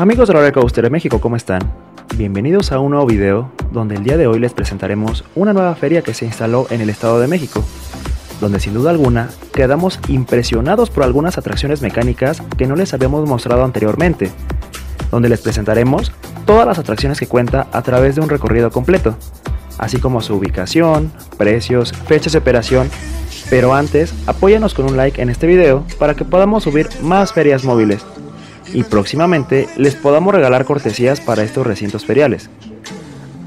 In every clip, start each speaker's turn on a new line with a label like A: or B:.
A: Amigos de Roller Coaster de México, ¿cómo están? Bienvenidos a un nuevo video donde el día de hoy les presentaremos una nueva feria que se instaló en el Estado de México, donde sin duda alguna quedamos impresionados por algunas atracciones mecánicas que no les habíamos mostrado anteriormente, donde les presentaremos todas las atracciones que cuenta a través de un recorrido completo, así como su ubicación, precios, fechas de operación, pero antes apóyanos con un like en este video para que podamos subir más ferias móviles y próximamente les podamos regalar cortesías para estos recintos feriales.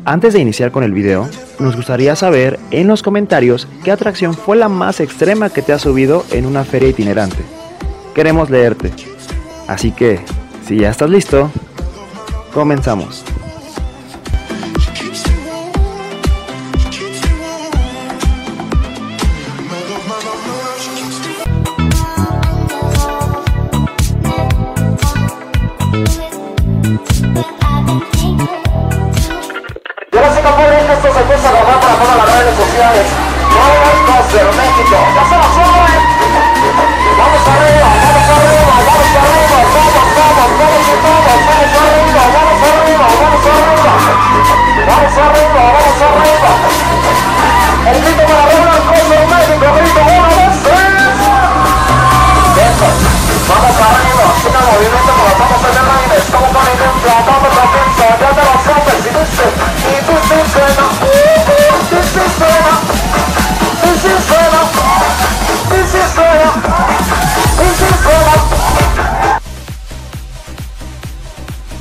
A: Antes de iniciar con el video, nos gustaría saber en los comentarios qué atracción fue la más extrema que te ha subido en una feria itinerante. Queremos leerte. Así que, si ya estás listo, comenzamos.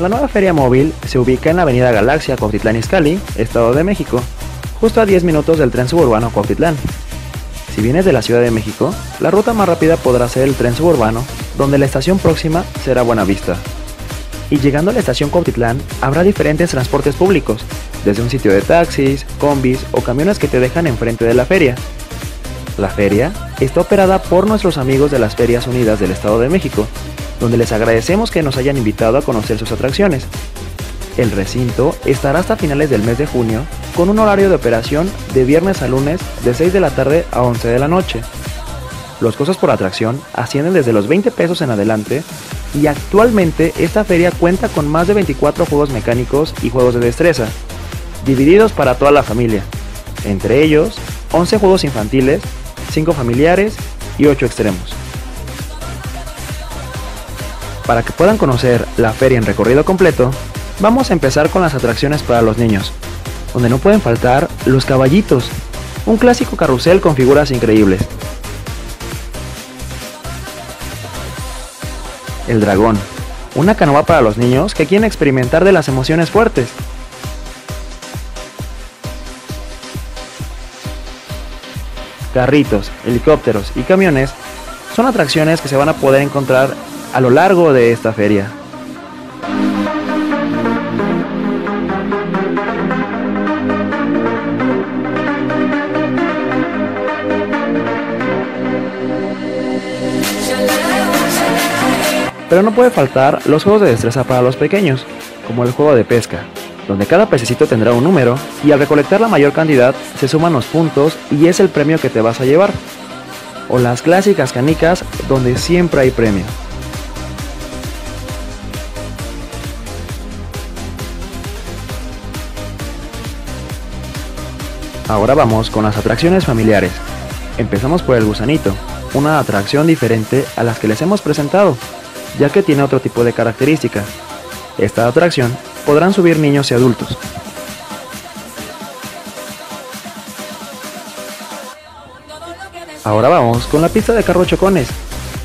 B: La
A: nueva feria móvil se ubica en la avenida Galaxia, Cuautitlán Izcalli, Estado de México, justo a 10 minutos del tren suburbano Cuautitlán. Si vienes de la Ciudad de México, la ruta más rápida podrá ser el tren suburbano, donde la estación próxima será Buenavista. Y llegando a la estación Cuautitlán, habrá diferentes transportes públicos, desde un sitio de taxis, combis o camiones que te dejan enfrente de la feria. La feria está operada por nuestros amigos de las Ferias Unidas del Estado de México, donde les agradecemos que nos hayan invitado a conocer sus atracciones. El recinto estará hasta finales del mes de junio con un horario de operación de viernes a lunes de 6 de la tarde a 11 de la noche. Los costos por atracción ascienden desde los 20 pesos en adelante y actualmente esta feria cuenta con más de 24 juegos mecánicos y juegos de destreza, divididos para toda la familia, entre ellos 11 juegos infantiles, 5 familiares y 8 extremos. Para que puedan conocer la feria en recorrido completo, vamos a empezar con las atracciones para los niños, donde no pueden faltar los caballitos, un clásico carrusel con figuras increíbles. El dragón, una canoa para los niños que quieren experimentar de las emociones fuertes. Carritos, helicópteros y camiones son atracciones que se van a poder encontrar a lo largo de esta feria. Pero no puede faltar los juegos de destreza para los pequeños, como el juego de pesca, donde cada pececito tendrá un número y al recolectar la mayor cantidad se suman los puntos y es el premio que te vas a llevar. O las clásicas canicas donde siempre hay premio. Ahora vamos con las atracciones familiares. Empezamos por el gusanito, una atracción diferente a las que les hemos presentado, ya que tiene otro tipo de características. Esta atracción podrán subir niños y adultos. Ahora vamos con la pista de carro chocones,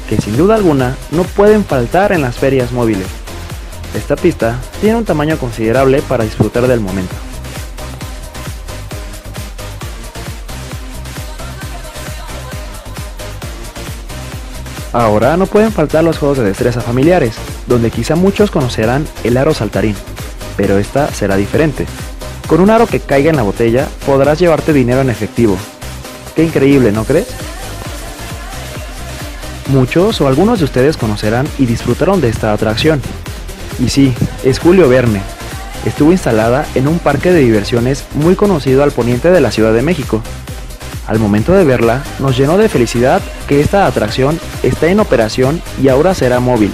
A: que sin duda alguna no pueden faltar en las ferias móviles. Esta pista tiene un tamaño considerable para disfrutar del momento. Ahora no pueden faltar los juegos de destreza familiares, donde quizá muchos conocerán el aro saltarín, pero esta será diferente. Con un aro que caiga en la botella podrás llevarte dinero en efectivo. Qué increíble, ¿no crees? Muchos o algunos de ustedes conocerán y disfrutaron de esta atracción. Y sí, es Julio Verne. Estuvo instalada en un parque de diversiones muy conocido al poniente de la Ciudad de México, Al momento de verla, nos llenó de felicidad que esta atracción está en operación y ahora será móvil.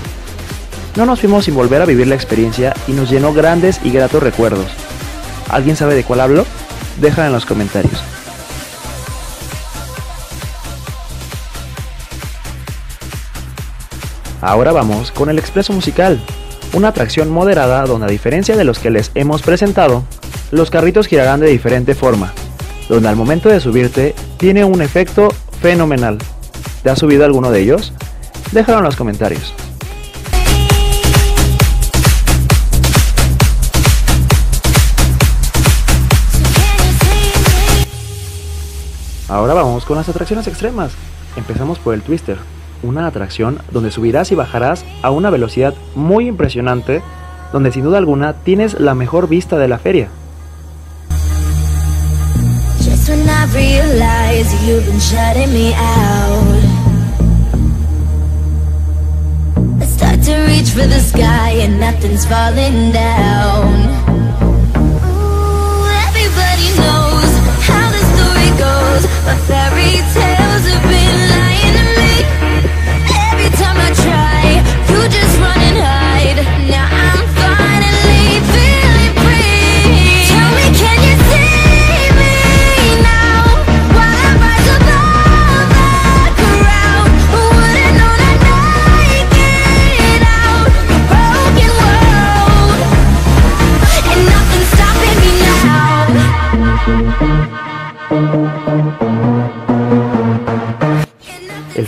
A: No nos fuimos sin volver a vivir la experiencia y nos llenó grandes y gratos recuerdos. ¿Alguien sabe de cuál hablo? Déjala en los comentarios. Ahora vamos con el Expreso Musical, una atracción moderada donde a diferencia de los que les hemos presentado, los carritos girarán de diferente forma, donde al momento de subirte tiene un efecto fenomenal. ¿Te has subido alguno de ellos? Déjalo en los comentarios. Ahora vamos con las atracciones extremas. Empezamos por el Twister, una atracción donde subirás y bajarás a una velocidad muy impresionante, donde sin duda alguna tienes la mejor vista de la feria.
C: To reach for the sky and nothing's falling down.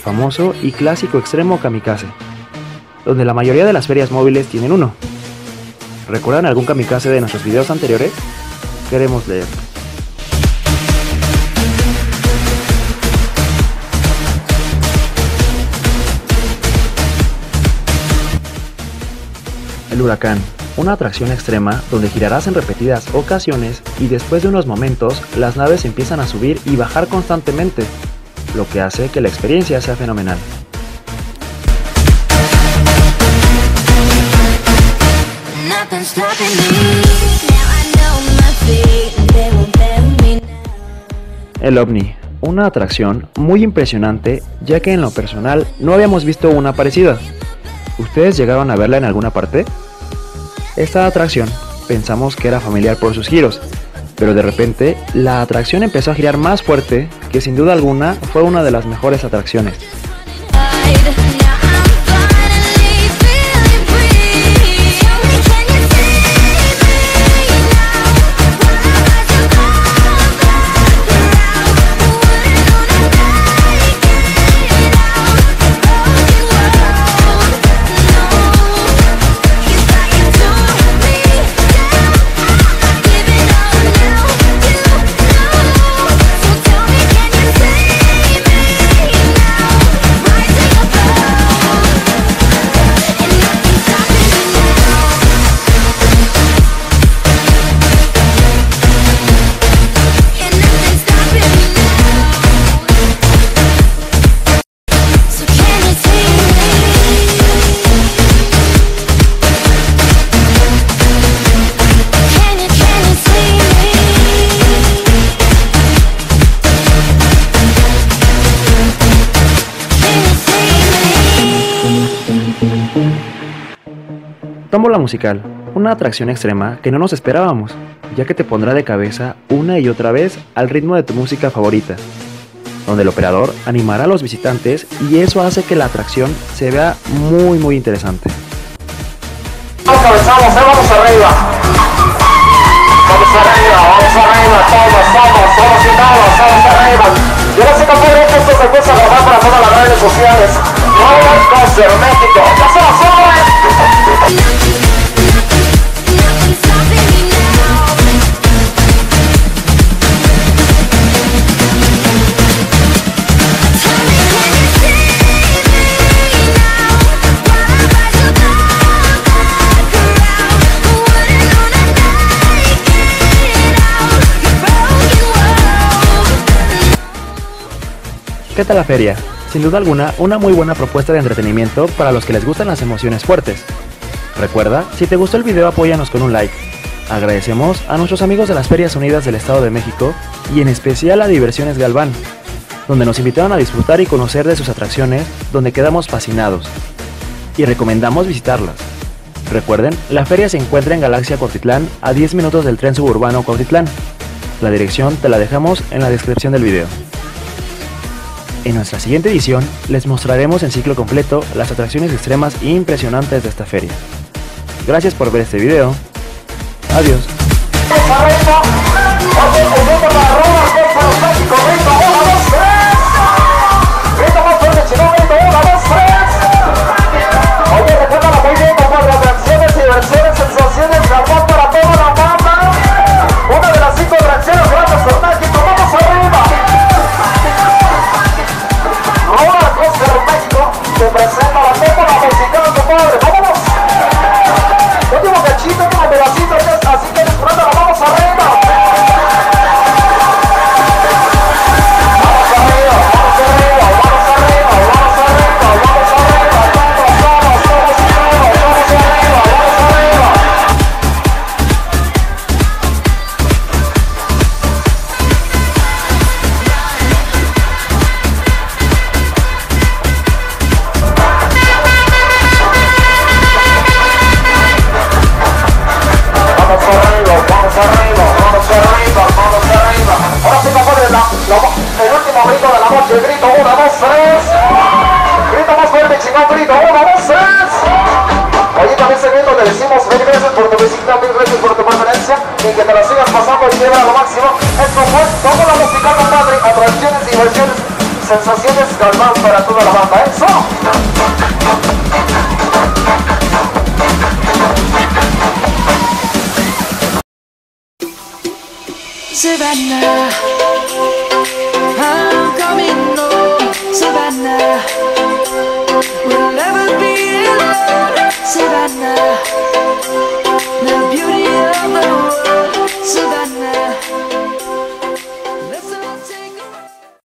A: Famoso y clásico extremo kamikaze, donde la mayoría de las ferias móviles tienen uno. ¿Recuerdan algún kamikaze de nuestros videos anteriores? Queremos leer. El huracán, una atracción extrema donde girarás en repetidas ocasiones y después de unos momentos las naves empiezan a subir y bajar constantemente, lo que hace que la experiencia sea fenomenal. El OVNI, una atracción muy impresionante ya que en lo personal no habíamos visto una parecida. ¿Ustedes llegaron a verla en alguna parte? Esta atracción pensamos que era familiar por sus giros, pero de repente la atracción empezó a girar más fuerte que sin duda alguna fue una de las mejores atracciones. Tómbola musical, una atracción extrema que no nos esperábamos, ya que te pondrá de cabeza una y otra vez al ritmo de tu música favorita, donde el operador animará a los visitantes y eso hace que la atracción se vea muy muy interesante. ¿Qué tal la feria? Sin duda alguna, una muy buena propuesta de entretenimiento para los que les gustan las emociones fuertes. Recuerda, si te gustó el video apóyanos con un like. Agradecemos a nuestros amigos de las Ferias Unidas del Estado de México y en especial a Diversiones Galván, donde nos invitaron a disfrutar y conocer de sus atracciones, donde quedamos fascinados. Y recomendamos visitarlas.
B: Recuerden, la feria se encuentra en Galaxia Cortitlán a 10 minutos del tren suburbano Cortitlán. La dirección te la dejamos en la descripción del video. En nuestra siguiente edición les mostraremos en ciclo completo las atracciones extremas e impresionantes de esta feria. Gracias por ver este video. Adiós.
C: sensaciones Galván para toda la banda, ¡eso! Savannah, I'm coming home, Savannah, we'll never be alone,
D: Savannah.